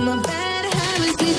My bad habits lead